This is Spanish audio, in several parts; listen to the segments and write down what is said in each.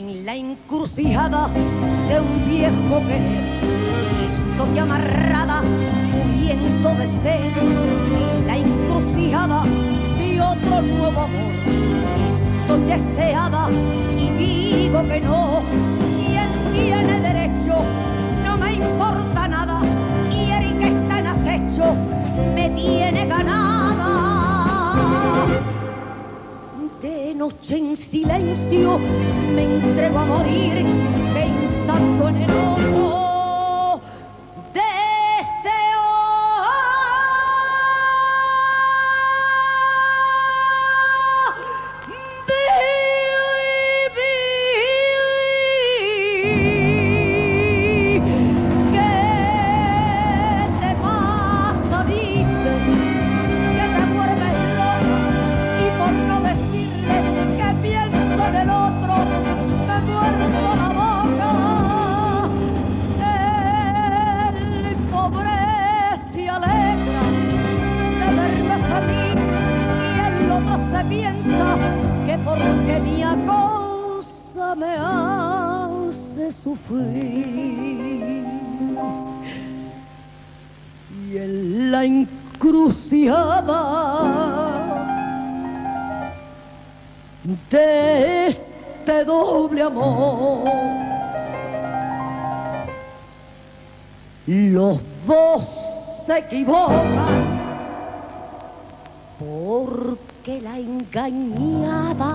en la encrucijada de un viejo querer. Estoy amarrada, muriendo de sed, en la encrucijada de otro nuevo amor. Estoy deseada y digo que no. Noche en silencio me entrego a morir pensando en el otro mi cosa me hace sufrir y en la encrucijada de este doble amor. Los dos se equivocan porque la engañada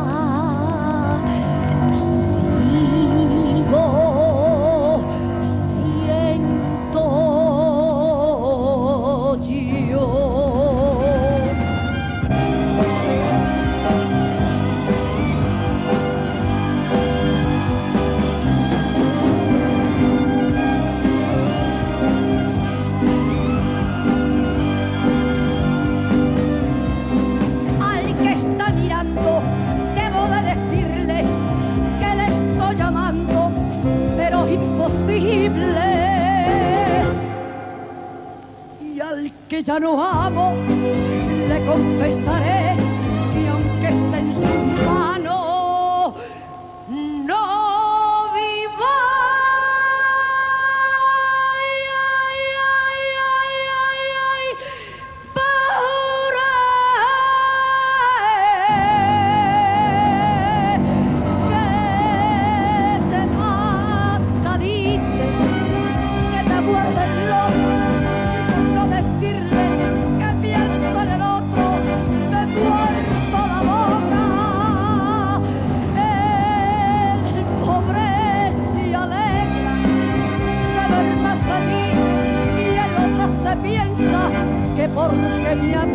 que ya no amo, le confesaré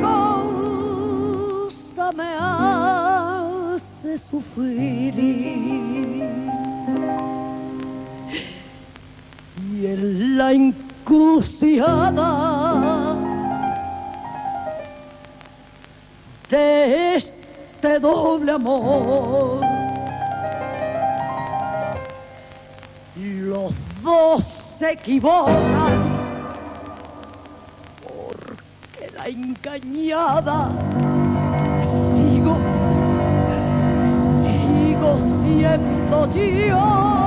cosa me hace sufrir. Y en la encrucijada de este doble amor los dos se equivocan porque la engañada sigo, sigo siendo yo.